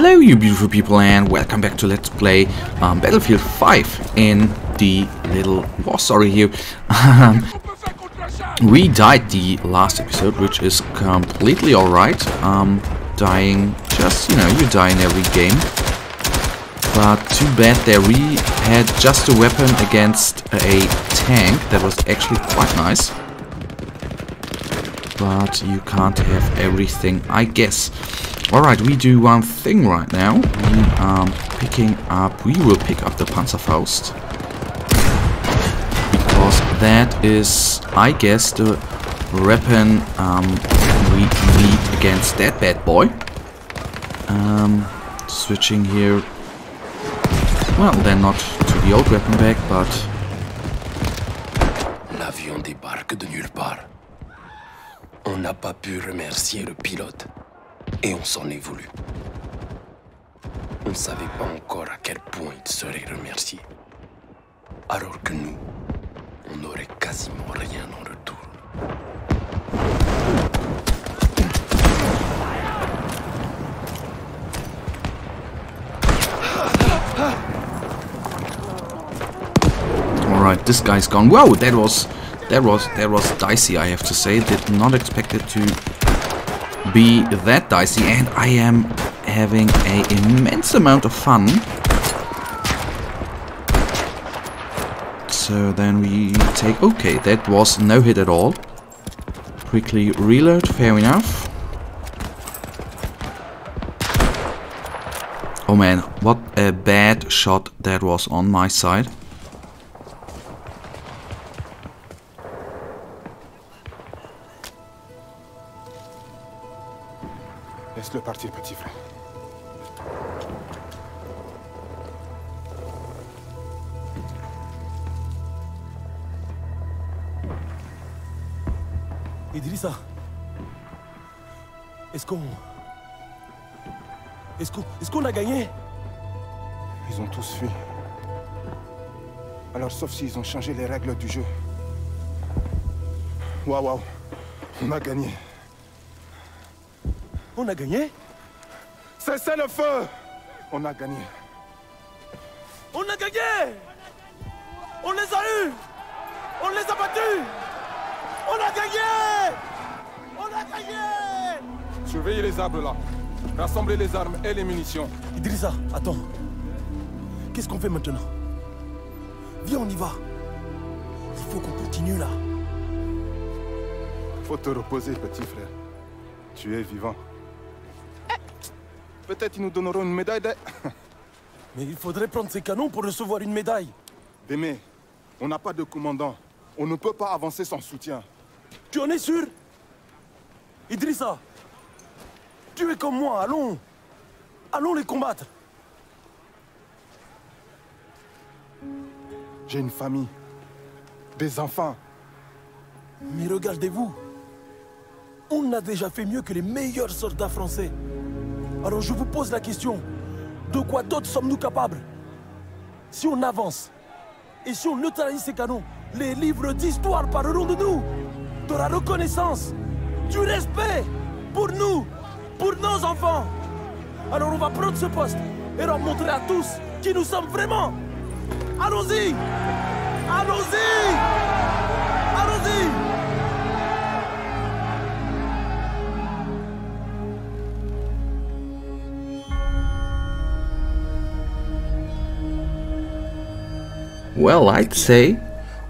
Hello you beautiful people and welcome back to Let's Play um, Battlefield 5 in the little war story here. We died the last episode, which is completely alright. Um, dying, just, you know, you die in every game. But too bad that we had just a weapon against a tank that was actually quite nice. But you can't have everything, I guess. Alright, we do one thing right now. We are picking up, we will pick up the Panzerfaust. Because that is, I guess, the weapon um, we need against that bad boy. Um, switching here. Well, then not to the old weapon back, but... L'avion débarque de nulle part. On n'a pas pu remercier le pilote. Et on s'en est voulu. On ne savait pas encore à quel point il serait remercié. Alors que nous, on n'aurait quasiment rien en retour. Alright, this guy's gone. Whoa, that was that was that was dicey I have to say. Did not expect it to be that dicey and I am having an immense amount of fun. So then we take... Okay, that was no hit at all. Quickly reload, fair enough. Oh man, what a bad shot that was on my side. Petit frère. Idrissa, est-ce qu'on... Est-ce qu'on est qu'on a gagné? Ils ont tous fui. Alors, sauf s'ils ont changé les règles du jeu. Waouh, waouh. On a gagné. On a gagné? Cessez le feu On a gagné. On a gagné On les a eus On les a battus On a gagné On a gagné Surveillez les arbres là. Rassemblez les armes et les munitions. Idrissa, attends. Qu'est-ce qu'on fait maintenant? Viens, on y va. Il faut qu'on continue là. Faut te reposer, petit frère. Tu es vivant. Peut-être ils nous donneront une médaille de... Mais il faudrait prendre ces canons pour recevoir une médaille. Démé, on n'a pas de commandant. On ne peut pas avancer sans soutien. Tu en es sûr? Idrissa Tu es comme moi, allons Allons les combattre J'ai une famille. Des enfants. Mais regardez-vous On a déjà fait mieux que les meilleurs soldats français. Alors je vous pose la question. De quoi d'autre sommes-nous capables? Si on avance, et si on neutralise ces canons, les livres d'histoire parleront de nous, de la reconnaissance, du respect pour nous, pour nos enfants. Alors on va prendre ce poste et leur montrer à tous qui nous sommes vraiment. Allons-y Allons-y Well, I'd say...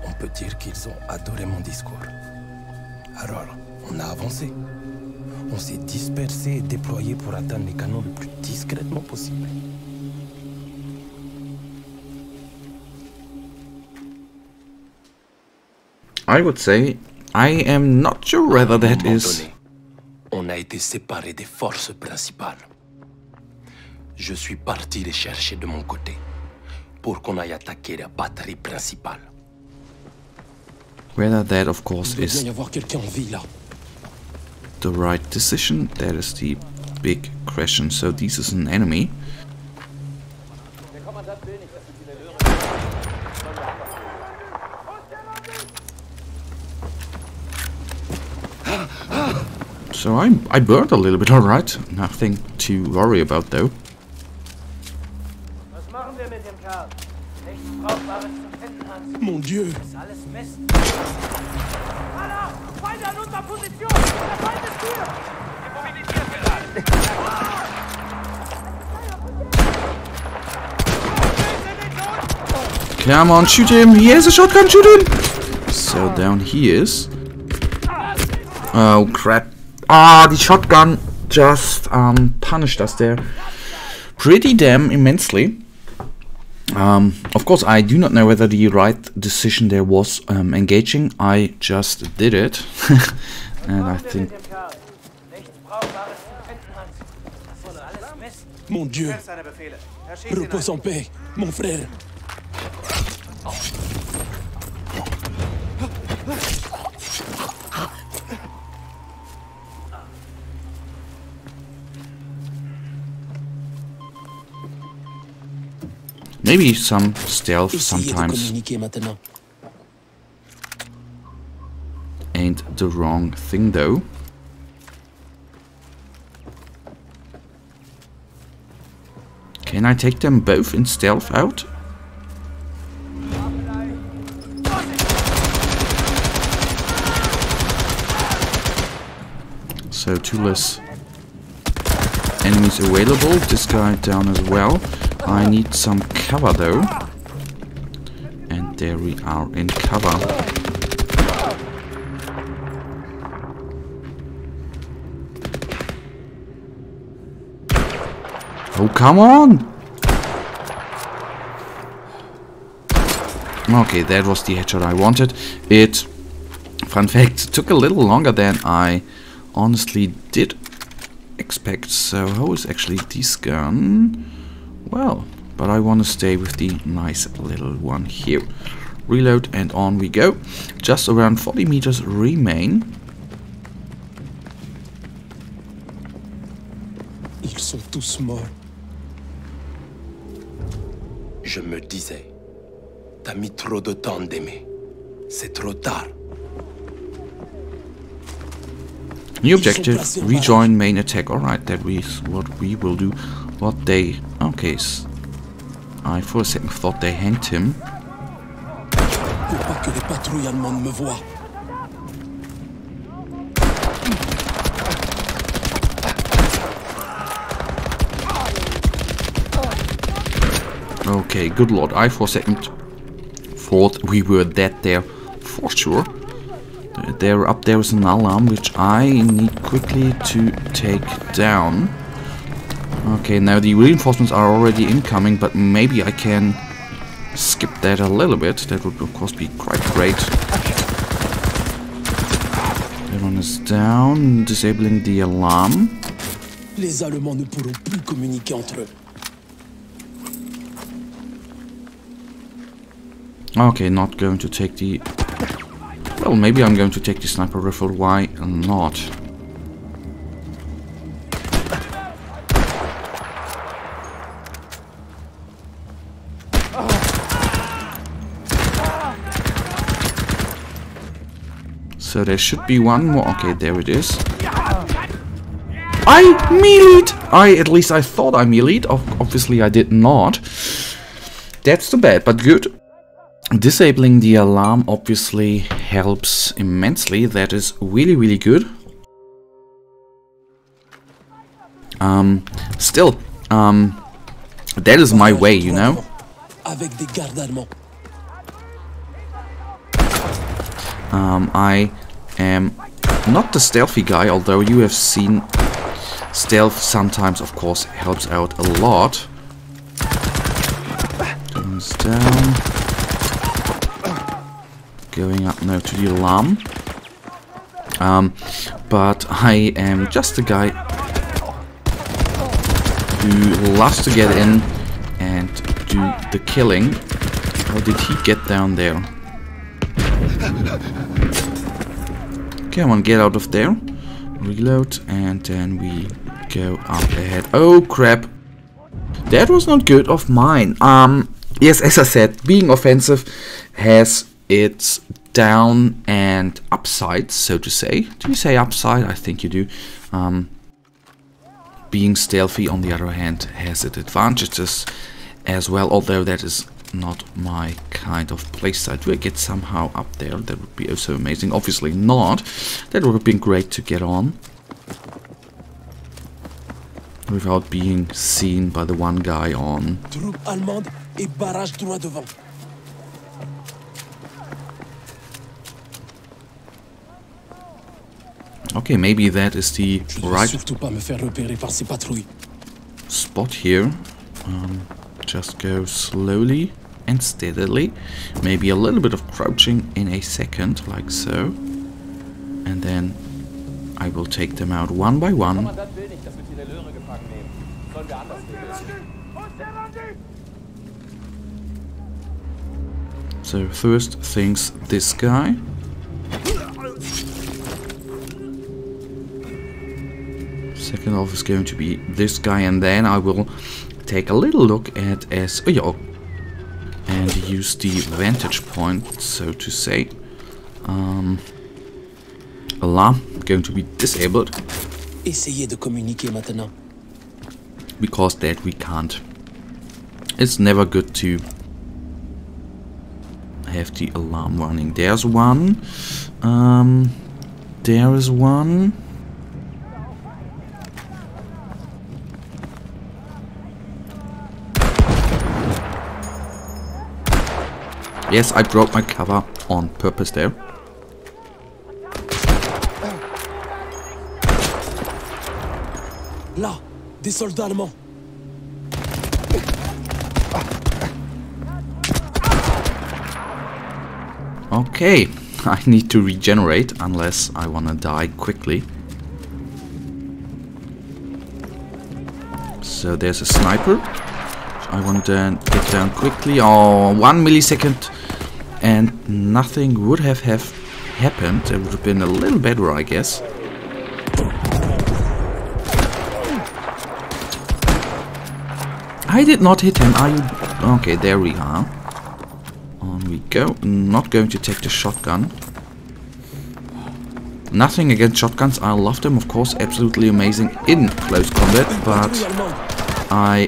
On peut dire qu'ils ont adoré mon discours. Alors, on a avancé. On s'est dispersé et déployé pour atteindre les canons le plus discrètement possible. I would say I am not sure whether that is. À un moment is... donné, on a été séparés des forces principales. Je suis parti les chercher de mon côté pour qu'on aille attaquer la batterie principale. Whether that, of course, Il doit bien is y avoir quelqu'un en vie là. the right decision, that is the big question. So this is an enemy. So I, I burned a little bit, alright. Nothing to worry about though. Karl. Nichts Brauchbares zu finden, Hans. Mon Dieu Ist alles Mist. Allah! Feinde an unserer Position! Der Feind ist hier! Immobilisiert gerade! Come on, shoot him. He has a shotgun. Shoot him. So down he is. Oh crap. Ah, the shotgun just um, punished us there pretty damn immensely. Um, of course, I do not know whether the right decision there was um, engaging. I just did it. and I think... Mon Dieu Repose en paix, mon frère Maybe some stealth sometimes ain't the wrong thing though. Can I take them both in stealth out? So two less enemies available. This guy down as well. I need some cover though. And there we are in cover. Oh, come on! Okay, that was the headshot I wanted. It, fun fact, took a little longer than I honestly did expect. So, how is actually this gun? Well, but I want to stay with the nice little one here. Reload and on we go. Just around 40 meters remain. Ils sont tous morts. Je me disais, t'as mis trop de temps d'aimer. C'est trop tard. New objective, rejoin main attack. Alright, that is what we will do. What they... Okay, I for a second thought they hanged him. Okay, good lord, I for a second thought we were dead there for sure. There up there is an alarm which I need quickly to take down. Okay, now the reinforcements are already incoming, but maybe I can skip that a little bit. That would of course be quite great. That one is down, disabling the alarm. Les Allemands ne pourront plus communiquer entre eux. Okay, not going to take the... Well, maybe I'm going to take the sniper rifle, why not? So there should be one more. Okay, there it is. I meleeed! I, at least I thought I meleeed. Ob- Obviously I did not. That's too bad, but good. Disabling the alarm obviously helps immensely. That is really, really good. Um, still, um, that is my way, you know. Avec des gardes allemands. Um, I am not the stealthy guy, although you have seen stealth sometimes, of course, helps out a lot. Comes down. Going up now to the alarm. Um, but I am just a guy who loves to get in and do the killing. How did he get down there? Come on, get out of there. Reload, and then we go up ahead. Oh crap! That was not good of mine. Um, yes, as I said, being offensive has its down and upside, so to say. Do you say upside? I think you do. Um, being stealthy, on the other hand, has its advantages as well, although that is not my kind of playstyle. Do I get somehow up there? That would be also amazing. Obviously not. That would have been great to get on. Without being seen by the one guy on. Okay, maybe that is the Je ne vais right surtout pas me faire repérer par ces patrouilles. spot here. Um, just go slowly and steadily. Maybe a little bit of crouching in a second, like so. And then I will take them out one by one. Kommandant will nicht, dass wir die Relöre gefangen nehmen. Sollen wir anders regeln. So first things this guy. Second off is going to be this guy and then I will take a little look at as oh, and use the vantage point so to say. Um, alarm going to be disabled Essayez de communiquer maintenant. because that we can't. It's never good to have the alarm running. There's one. Um, there is one. Yes, I broke my cover on purpose there. Là, des soldats allemands. Okay, I need to regenerate unless I wanna die quickly. So there's a sniper. I want to get down quickly. Oh, one millisecond and nothing would have, have happened. It would have been a little better, I guess. I did not hit him. Are you... Okay, there we are. On we go. Not going to take the shotgun. Nothing against shotguns. I love them, of course. Absolutely amazing in close combat. But I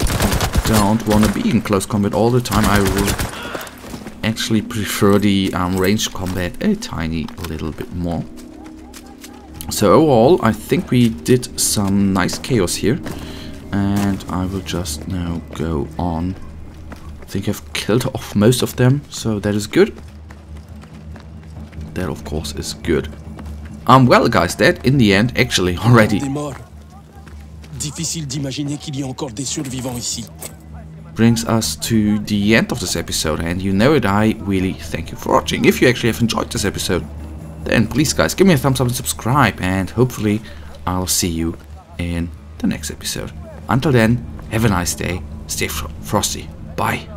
don't want to be in close combat all the time. I actually prefer the um, ranged combat a tiny little bit more. So overall, I think we did some nice chaos here. And I will just now go on. I think I've killed off most of them, so that is good. That of course is good. Um, well guys, that in the end actually already Difficile d'imaginer qu'il y ait encore des survivants ici. Brings us to the end of this episode and you know it I really thank you for watching. If you actually have enjoyed this episode then please guys give me a thumbs up and subscribe and hopefully I'll see you in the next episode. Until then, have a nice day, stay fro frosty, bye.